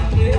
like you.